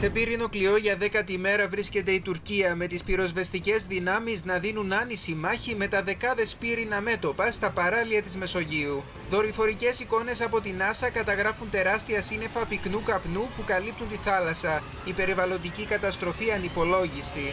Σε πύρινο κλειό για δέκατη μέρα βρίσκεται η Τουρκία με τις πυροσβεστικές δυνάμεις να δίνουν άνηση μάχη με τα δεκάδες πύρινα μέτωπα στα παράλια της Μεσογείου. Δορυφορικές εικόνες από την NASA καταγράφουν τεράστια σύννεφα πυκνού καπνού που καλύπτουν τη θάλασσα. Η περιβαλλοντική καταστροφή ανυπολόγιστη.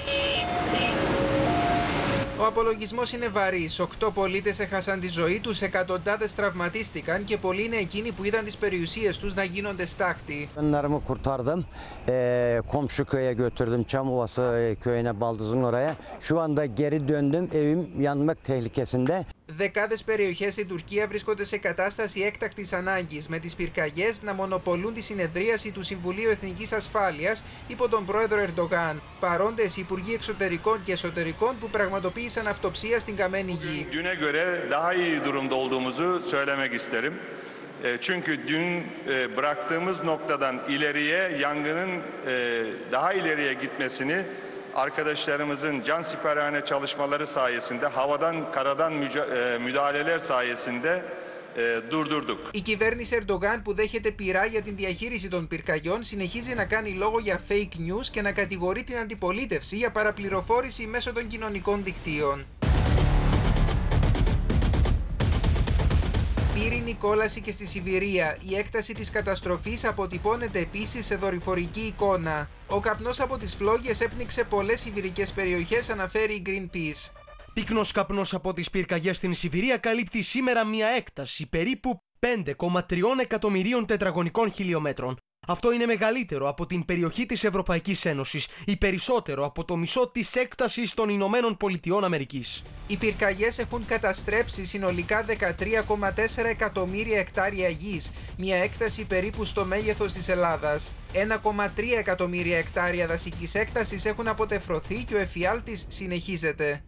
Ο απολογισμός είναι βαρύς. Οκτώ πολίτες έχασαν τη ζωή τους, εκατοντάδες τραυματίστηκαν και πολλοί είναι εκείνοι που είδαν τις περιουσίες τους να γίνονται στάχτη. Onlarımı kurtardım. Ee, komşu köye götürdüm. Çamuvası e, köyüne Baldız'ın oraya. Şu anda geri döndüm. Evim yanmak tehlikesinde. Δεκάδες περιοχές στην Τουρκία βρίσκονται σε κατάσταση έκτακτης ανάγκης, με τις πυρκαγιές να μονοπολούν τη συνεδρίαση του Συμβουλίου Εθνικής Ασφάλειας υπό τον πρόεδρο Ερντογάν. Παρόντες οι Υπουργοί Εξωτερικών και Εσωτερικών που πραγματοποίησαν αυτοψία στην καμένη γη. Düne göre daha iyi durumda olduğumuzu söylemek isterim. E, Çünkü dün e, bıraktığımız noktadan ileriye yangının e, daha ileriye gitmesini arkadaşlarımızın can siperhane çalışmaları sayesinde havadan karadan müca- e, müdahaleler sayesinde e, durdurduk. Η κυβέρνηση Ερντογάν που δέχεται πειρά για την διαχείριση των πυρκαγιών συνεχίζει να κάνει λόγο για fake news και να κατηγορεί την αντιπολίτευση για παραπληροφόρηση μέσω των κοινωνικών δικτύων. Κόλαση και στη Σιβηρία. Η έκταση της καταστροφής αποτυπώνεται επίσης σε δορυφορική εικόνα. Ο καπνός από τις φλόγες έπνιξε πολλές σιβηρικές περιοχές, αναφέρει η Greenpeace. Πύκνος καπνός από τις πυρκαγιές στην Σιβηρία καλύπτει σήμερα μια έκταση περίπου 5,3 εκατομμυρίων τετραγωνικών χιλιόμετρων. Αυτό είναι μεγαλύτερο από την περιοχή της Ευρωπαϊκής Ένωσης ή περισσότερο από το μισό της έκτασης των Ηνωμένων Πολιτειών Αμερικής. Οι πυρκαγιές έχουν καταστρέψει συνολικά 13,4 εκατομμύρια εκτάρια γης, μια έκταση περίπου στο μέγεθος της Ελλάδας. 1,3 εκατομμύρια εκτάρια δασικής έκτασης έχουν αποτεφρωθεί και ο εφιάλτης συνεχίζεται.